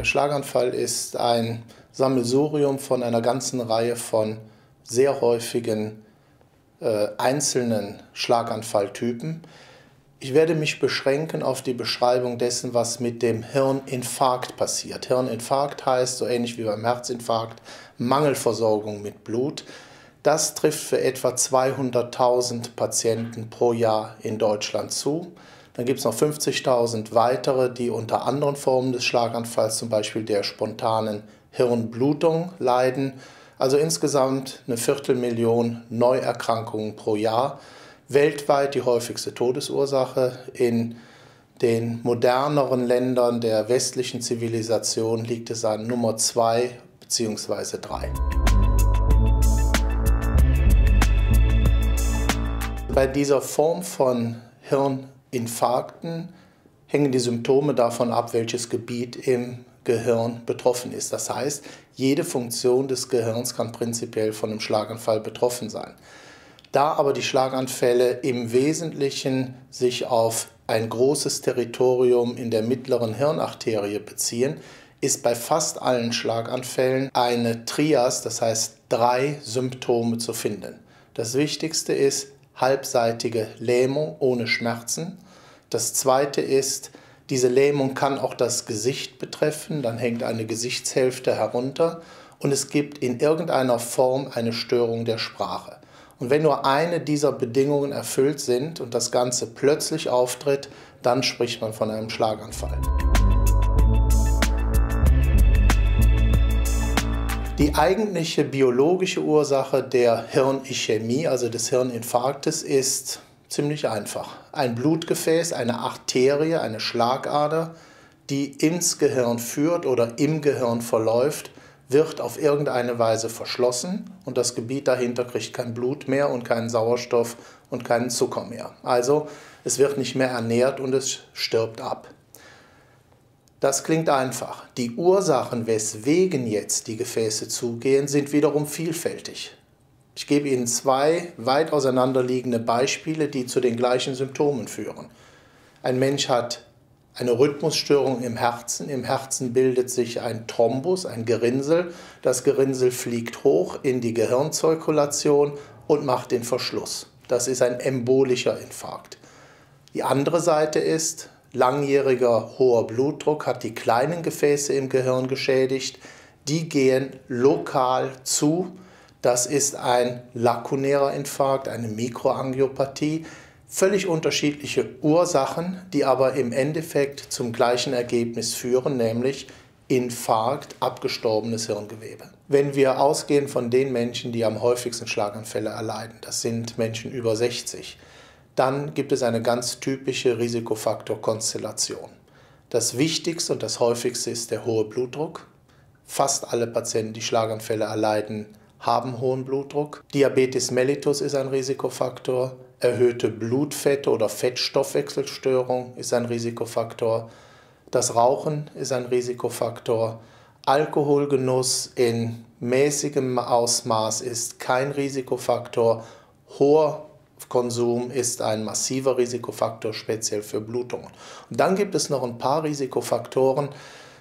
Der Schlaganfall ist ein Sammelsurium von einer ganzen Reihe von sehr häufigen äh, einzelnen Schlaganfalltypen. Ich werde mich beschränken auf die Beschreibung dessen, was mit dem Hirninfarkt passiert. Hirninfarkt heißt, so ähnlich wie beim Herzinfarkt, Mangelversorgung mit Blut. Das trifft für etwa 200.000 Patienten pro Jahr in Deutschland zu. Dann gibt es noch 50.000 weitere, die unter anderen Formen des Schlaganfalls, zum Beispiel der spontanen Hirnblutung, leiden. Also insgesamt eine Viertelmillion Neuerkrankungen pro Jahr. Weltweit die häufigste Todesursache. In den moderneren Ländern der westlichen Zivilisation liegt es an Nummer 2 bzw. 3. Bei dieser Form von Hirninfarkten hängen die Symptome davon ab, welches Gebiet im Gehirn betroffen ist. Das heißt, jede Funktion des Gehirns kann prinzipiell von einem Schlaganfall betroffen sein. Da aber die Schlaganfälle im Wesentlichen sich auf ein großes Territorium in der mittleren Hirnarterie beziehen, ist bei fast allen Schlaganfällen eine Trias, das heißt drei Symptome zu finden. Das Wichtigste ist halbseitige Lähmung ohne Schmerzen. Das zweite ist diese Lähmung kann auch das Gesicht betreffen, dann hängt eine Gesichtshälfte herunter und es gibt in irgendeiner Form eine Störung der Sprache. Und wenn nur eine dieser Bedingungen erfüllt sind und das Ganze plötzlich auftritt, dann spricht man von einem Schlaganfall. Die eigentliche biologische Ursache der Hirnischämie, also des Hirninfarktes, ist ziemlich einfach. Ein Blutgefäß, eine Arterie, eine Schlagader, die ins Gehirn führt oder im Gehirn verläuft, wird auf irgendeine Weise verschlossen und das Gebiet dahinter kriegt kein Blut mehr und keinen Sauerstoff und keinen Zucker mehr. Also es wird nicht mehr ernährt und es stirbt ab. Das klingt einfach. Die Ursachen, weswegen jetzt die Gefäße zugehen, sind wiederum vielfältig. Ich gebe Ihnen zwei weit auseinanderliegende Beispiele, die zu den gleichen Symptomen führen. Ein Mensch hat eine Rhythmusstörung im Herzen. Im Herzen bildet sich ein Thrombus, ein Gerinnsel. Das Gerinnsel fliegt hoch in die Gehirnzirkulation und macht den Verschluss. Das ist ein embolischer Infarkt. Die andere Seite ist, langjähriger hoher Blutdruck hat die kleinen Gefäße im Gehirn geschädigt. Die gehen lokal zu das ist ein lakunärer Infarkt, eine Mikroangiopathie. Völlig unterschiedliche Ursachen, die aber im Endeffekt zum gleichen Ergebnis führen, nämlich Infarkt, abgestorbenes Hirngewebe. Wenn wir ausgehen von den Menschen, die am häufigsten Schlaganfälle erleiden, das sind Menschen über 60, dann gibt es eine ganz typische Risikofaktorkonstellation. Das wichtigste und das häufigste ist der hohe Blutdruck. Fast alle Patienten, die Schlaganfälle erleiden, haben hohen Blutdruck. Diabetes mellitus ist ein Risikofaktor. Erhöhte Blutfette oder Fettstoffwechselstörung ist ein Risikofaktor. Das Rauchen ist ein Risikofaktor. Alkoholgenuss in mäßigem Ausmaß ist kein Risikofaktor. Hoher Konsum ist ein massiver Risikofaktor, speziell für Blutungen. Und dann gibt es noch ein paar Risikofaktoren,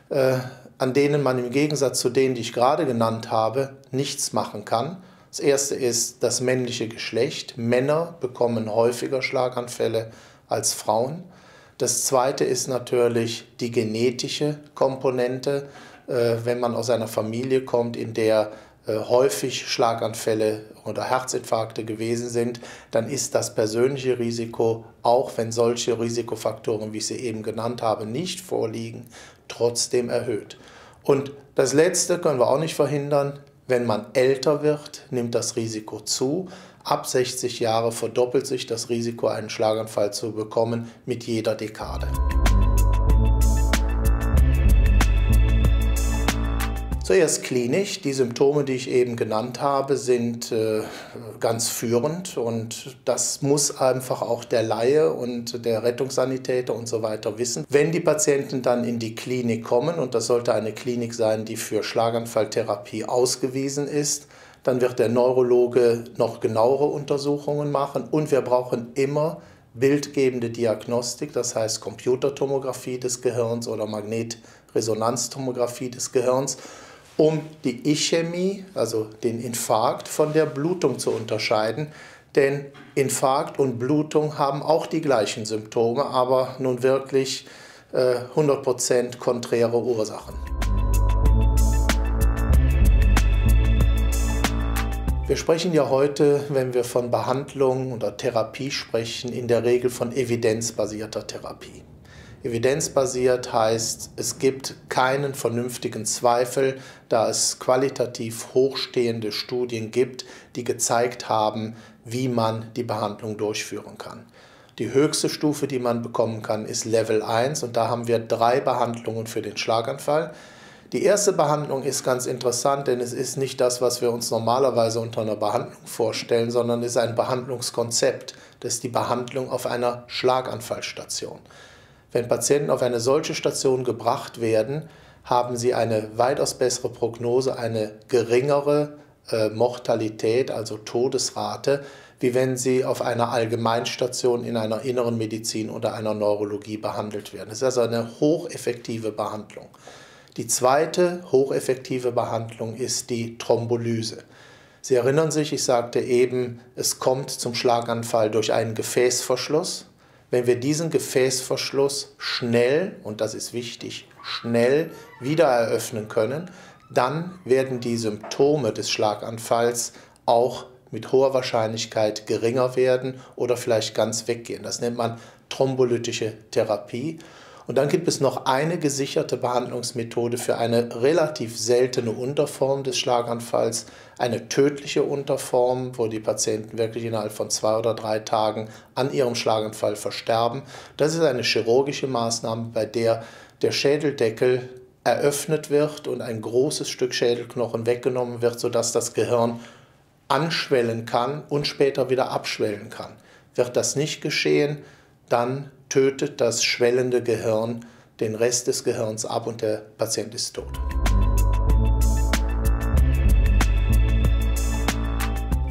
äh, an denen man im Gegensatz zu denen, die ich gerade genannt habe, nichts machen kann. Das erste ist das männliche Geschlecht. Männer bekommen häufiger Schlaganfälle als Frauen. Das zweite ist natürlich die genetische Komponente. Äh, wenn man aus einer Familie kommt, in der häufig Schlaganfälle oder Herzinfarkte gewesen sind, dann ist das persönliche Risiko, auch wenn solche Risikofaktoren, wie ich sie eben genannt habe, nicht vorliegen, trotzdem erhöht. Und das Letzte können wir auch nicht verhindern, wenn man älter wird, nimmt das Risiko zu. Ab 60 Jahre verdoppelt sich das Risiko, einen Schlaganfall zu bekommen mit jeder Dekade. Zuerst klinisch. Die Symptome, die ich eben genannt habe, sind äh, ganz führend und das muss einfach auch der Laie und der Rettungssanitäter und so weiter wissen. Wenn die Patienten dann in die Klinik kommen, und das sollte eine Klinik sein, die für Schlaganfalltherapie ausgewiesen ist, dann wird der Neurologe noch genauere Untersuchungen machen und wir brauchen immer bildgebende Diagnostik, das heißt Computertomographie des Gehirns oder Magnet Resonanztomographie des Gehirns, um die Ischämie, also den Infarkt, von der Blutung zu unterscheiden. Denn Infarkt und Blutung haben auch die gleichen Symptome, aber nun wirklich äh, 100% konträre Ursachen. Wir sprechen ja heute, wenn wir von Behandlung oder Therapie sprechen, in der Regel von evidenzbasierter Therapie. Evidenzbasiert heißt, es gibt keinen vernünftigen Zweifel, da es qualitativ hochstehende Studien gibt, die gezeigt haben, wie man die Behandlung durchführen kann. Die höchste Stufe, die man bekommen kann, ist Level 1 und da haben wir drei Behandlungen für den Schlaganfall. Die erste Behandlung ist ganz interessant, denn es ist nicht das, was wir uns normalerweise unter einer Behandlung vorstellen, sondern es ist ein Behandlungskonzept. Das ist die Behandlung auf einer Schlaganfallstation. Wenn Patienten auf eine solche Station gebracht werden, haben sie eine weitaus bessere Prognose, eine geringere äh, Mortalität, also Todesrate, wie wenn sie auf einer Allgemeinstation in einer inneren Medizin oder einer Neurologie behandelt werden. Es ist also eine hocheffektive Behandlung. Die zweite hocheffektive Behandlung ist die Thrombolyse. Sie erinnern sich, ich sagte eben, es kommt zum Schlaganfall durch einen Gefäßverschluss. Wenn wir diesen Gefäßverschluss schnell, und das ist wichtig, schnell wieder eröffnen können, dann werden die Symptome des Schlaganfalls auch mit hoher Wahrscheinlichkeit geringer werden oder vielleicht ganz weggehen. Das nennt man thrombolytische Therapie. Und dann gibt es noch eine gesicherte Behandlungsmethode für eine relativ seltene Unterform des Schlaganfalls, eine tödliche Unterform, wo die Patienten wirklich innerhalb von zwei oder drei Tagen an ihrem Schlaganfall versterben. Das ist eine chirurgische Maßnahme, bei der der Schädeldeckel eröffnet wird und ein großes Stück Schädelknochen weggenommen wird, sodass das Gehirn anschwellen kann und später wieder abschwellen kann. Wird das nicht geschehen, dann tötet das schwellende Gehirn den Rest des Gehirns ab und der Patient ist tot.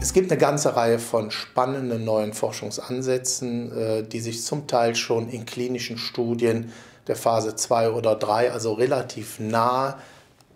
Es gibt eine ganze Reihe von spannenden neuen Forschungsansätzen, äh, die sich zum Teil schon in klinischen Studien der Phase 2 oder 3, also relativ nah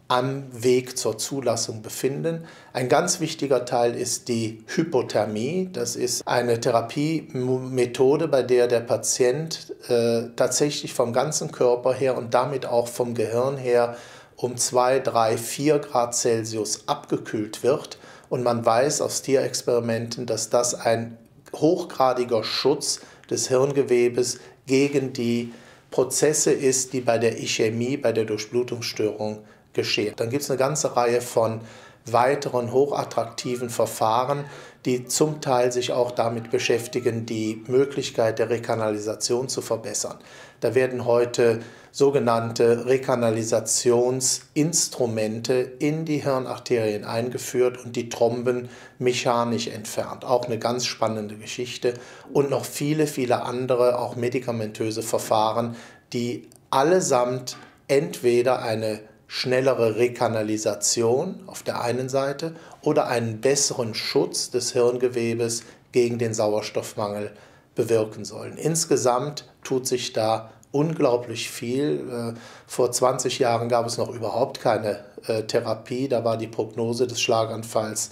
am Weg zur Zulassung befinden. Ein ganz wichtiger Teil ist die Hypothermie. Das ist eine Therapiemethode, bei der der Patient äh, tatsächlich vom ganzen Körper her und damit auch vom Gehirn her um 2, 3, 4 Grad Celsius abgekühlt wird. Und man weiß aus Tierexperimenten, dass das ein hochgradiger Schutz des Hirngewebes gegen die Prozesse ist, die bei der Ischämie, bei der Durchblutungsstörung geschehen. Dann gibt es eine ganze Reihe von weiteren hochattraktiven Verfahren, die zum Teil sich auch damit beschäftigen, die Möglichkeit der Rekanalisation zu verbessern. Da werden heute sogenannte Rekanalisationsinstrumente in die Hirnarterien eingeführt und die Tromben mechanisch entfernt. Auch eine ganz spannende Geschichte und noch viele, viele andere, auch medikamentöse Verfahren, die allesamt entweder eine schnellere Rekanalisation auf der einen Seite oder einen besseren Schutz des Hirngewebes gegen den Sauerstoffmangel bewirken sollen. Insgesamt tut sich da unglaublich viel. Äh, vor 20 Jahren gab es noch überhaupt keine äh, Therapie. Da war die Prognose des Schlaganfalls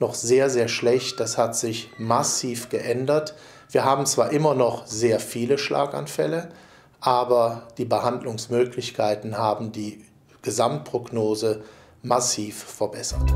noch sehr, sehr schlecht. Das hat sich massiv geändert. Wir haben zwar immer noch sehr viele Schlaganfälle, aber die Behandlungsmöglichkeiten haben die Gesamtprognose massiv verbessert.